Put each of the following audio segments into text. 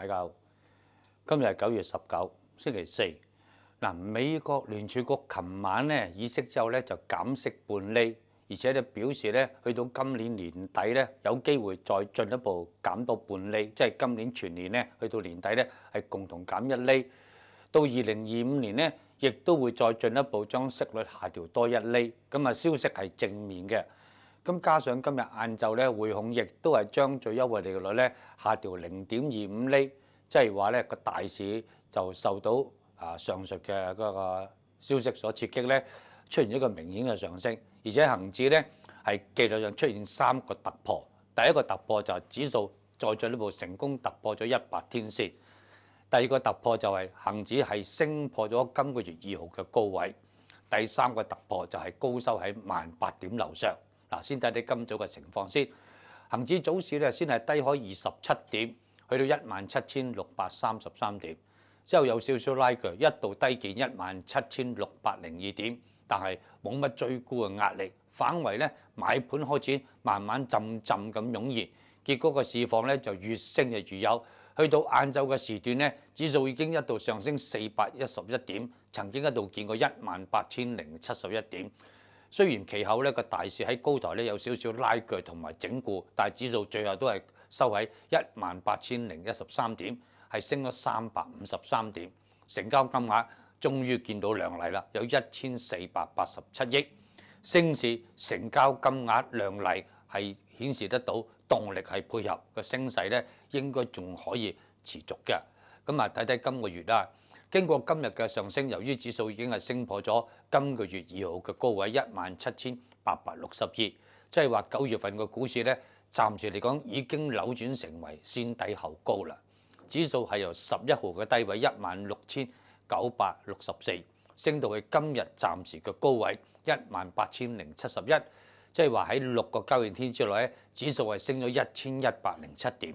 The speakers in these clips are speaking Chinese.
大家好，今日係九月十九，星期四。嗱，美國聯儲局琴晚咧議息之後咧就減息半厘，而且咧表示咧去到今年年底咧有機會再進一步減到半厘，即係今年全年咧去到年底咧係共同減一厘。到二零二五年咧，亦都會再進一步將息率下調多一厘。咁啊，消息係正面嘅。咁加上今日晏晝咧，匯控亦都係將最優惠利率咧下調零點二五厘，即係話咧個大市就受到啊，上述嘅嗰個消息所刺激咧，出現一個明顯嘅上升，而且恒指咧係技術上出現三個突破。第一個突破就係指數再進一步成功突破咗一百天線。第二個突破就係恒指係升破咗今個月二號嘅高位。第三個突破就係高收喺萬八點樓上。嗱，先睇睇今早嘅情況先。恒指早市咧先係低開二十七點，去到一萬七千六百三十三點。之後有少少拉鋸，一度低見一萬七千六百零二點，但係冇乜追沽嘅壓力，反為咧買盤開始慢慢浸浸咁湧現，結果個市況咧就越升就越有，去到晏晝嘅時段咧，指數已經一度上升四百一十一點，曾經一度見過一萬八千零七十一點。雖然其後咧個大市喺高台咧有少少拉鋸同埋整固，但係指數最後都係收喺一萬八千零一十三點。係升咗三百五十三點，成交金額終於見到量麗啦，有一千四百八十七億。升市成交金額量麗係顯示得到動力係配合個升勢咧，應該仲可以持續嘅。咁啊，睇睇今個月啦，經過今日嘅上升，由於指數已經係升破咗今個月二號嘅高位一萬七千八百六十二，即係話九月份嘅股市咧，暫時嚟講已經扭轉成為先低後高啦。指數係由十一號嘅低位一萬六千九百六十四升到去今日暫時嘅高位一萬八千零七十一，即係話喺六個交易天之內咧，指數係升咗一千一百零七點。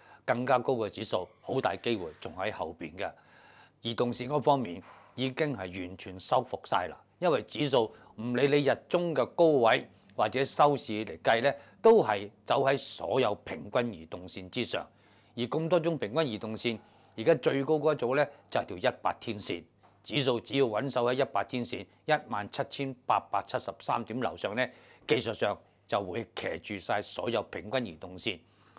更加高嘅指數好大機會仲喺後邊嘅。移動線嗰方面已經係完全收復晒啦，因為指數唔理你日中嘅高位或者收市嚟計咧，都係走喺所有平均移動線之上，而咁多種平均移動線。而家最高嗰組咧就係條一百天線，指數只要穩守喺一百天線一萬七千八百七十三點樓上咧，技術上就會騎住晒所有平均移動線，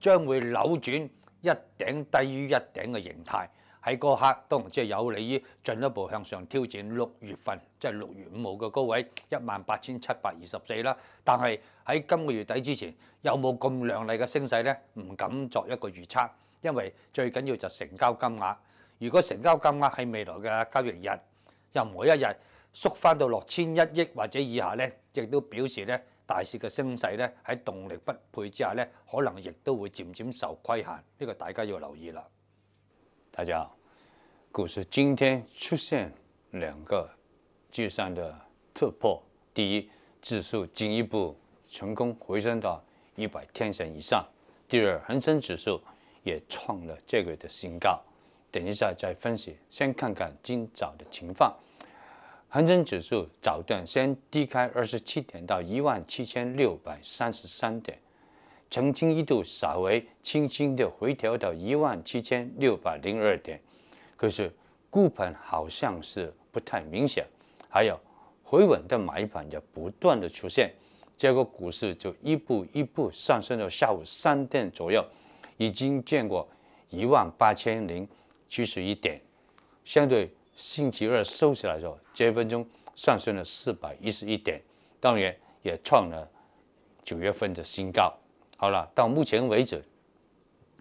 將會扭轉一頂低於一頂嘅形態。喺嗰刻都唔知係有利於進一步向上挑戰六月份，即係六月五號嘅高位一萬八千七百二十四啦。但係喺今個月底之前有冇咁亮麗嘅升勢咧？唔敢作一個預測，因為最緊要就成交金額。如果成交金額喺未來嘅交易日任何一日縮翻到六千一億或者以下咧，亦都表示咧大市嘅升勢咧喺動力不配之下咧，可能亦都會漸漸受規限。呢個大家要留意啦。大家好，股市今天出現兩個技術上的突破：第一，指數進一步成功回升到一百天線以上；第二，恒生指數也創了這個的新高。等一下再分析，先看看今早的情況。恒生指数早段先低开二十七点到一万七千六百三十三点，曾经一度稍微轻轻的回调到一万七千六百零二点，可是沽盘好像是不太明显，还有回稳的买盘也不断的出现，结果股市就一步一步上升到下午三点左右，已经见过一万八千零七十一点，相对星期二收市来的时候，这一分钟上升了四百一十一点，当然也创了九月份的新高。好了，到目前为止，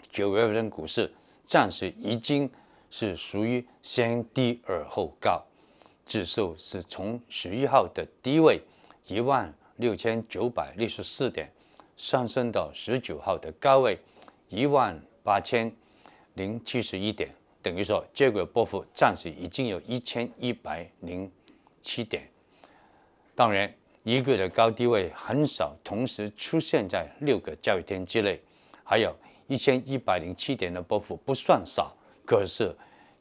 九月份股市暂时已经是属于先低而后高，指数是从十一号的低位一万六千九百六十四点上升到十九号的高位一万八千零七十一点。等于说，这个波幅暂时已经有一千一百零七点。当然，一个的高低位很少同时出现在六个交易天之内，还有一千一百零七点的波幅不算少。可是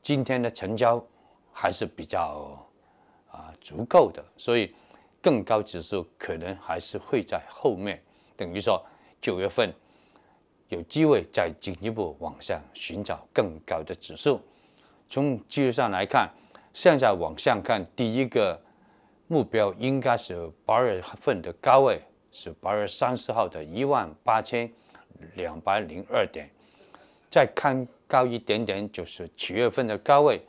今天的成交还是比较啊足够的，所以更高指数可能还是会在后面。等于说，九月份。有机会再进一步往上寻找更高的指数。从技术上来看，现在往上看，第一个目标应该是八月份的高位，是八月三十号的一万八千两百零二点。再看高一点点，就是七月份的高位，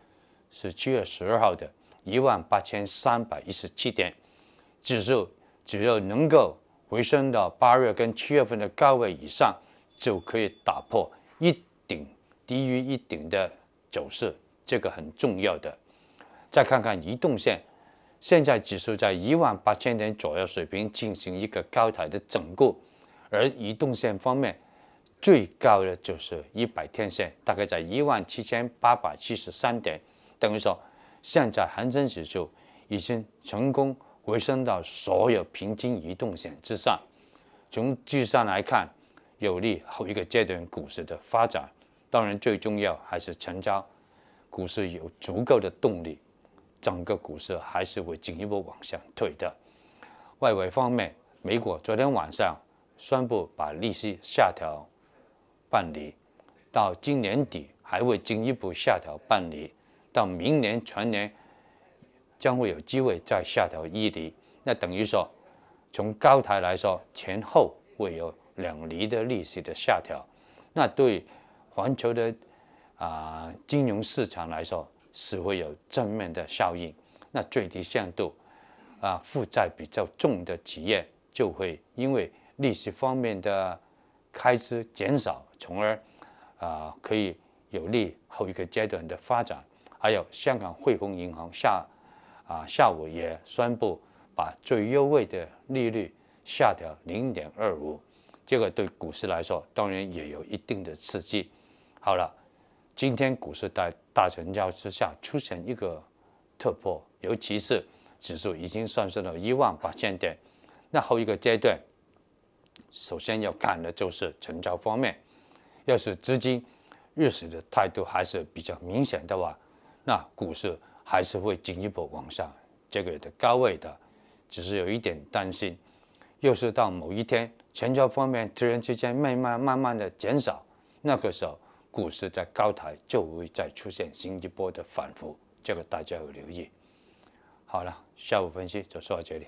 是七月十二号的一万八千三百一十七点。指数只要能够回升到八月跟七月份的高位以上。就可以打破一顶低于一顶的走势，这个很重要的。再看看移动线，现在指数在一万八千点左右水平进行一个高台的整固，而移动线方面最高的就是一百天线，大概在一万七千八百七十三点，等于说现在恒生指数已经成功回升到所有平均移动线之上。从技术来看。有利后一个阶段股市的发展，当然最重要还是成交，股市有足够的动力，整个股市还是会进一步往上推的。外围方面，美国昨天晚上宣布把利息下调半厘，到今年底还会进一步下调半厘，到明年全年将会有机会再下调一厘。那等于说，从高台来说，前后会有。两厘的利息的下调，那对环球的啊金融市场来说是会有正面的效应。那最低限度啊负债比较重的企业就会因为利息方面的开支减少，从而啊可以有利后一个阶段的发展。还有香港汇丰银行下啊下午也宣布把最优惠的利率下调零点二五。这个对股市来说，当然也有一定的刺激。好了，今天股市在大成交之下出现一个突破，尤其是指数已经上升到一万八千点。那后一个阶段，首先要看的就是成交方面。要是资金日时的态度还是比较明显的话，那股市还是会进一步往上这个的高位的。只是有一点担心，又是到某一天。成交方面突然之间慢慢慢慢的减少，那个时候股市在高台就会再出现新一波的反复，这个大家要留意。好了，下午分析就说到这里，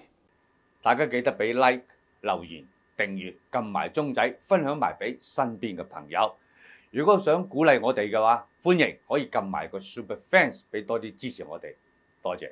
大家记得俾 like、留言、订阅、揿埋钟仔，分享埋俾身边嘅朋友。如果想鼓励我哋嘅话，欢迎可以揿埋个 Super Fans 俾多啲支持我哋，多谢。